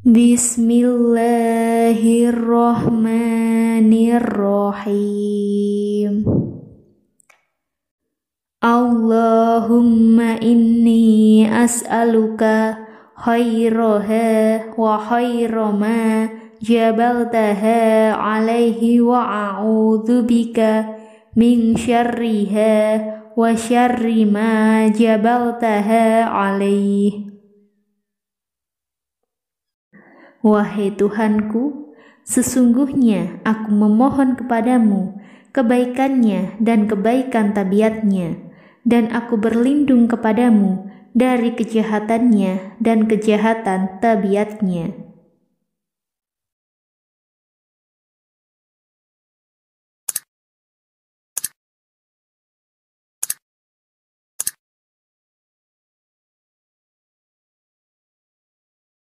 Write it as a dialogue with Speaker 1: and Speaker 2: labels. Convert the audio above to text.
Speaker 1: Bismillahirrahmanirrahim. Allahumma inni as'aluka khairaha wa khaira ma jabaltaha alaihi wa a'udzu bika min syarriha wa syarri ma jabaltaha alaihi Wahai Tuhanku, sesungguhnya aku memohon kepadamu kebaikannya dan kebaikan tabiatnya, dan aku berlindung kepadamu dari kejahatannya dan kejahatan tabiatnya.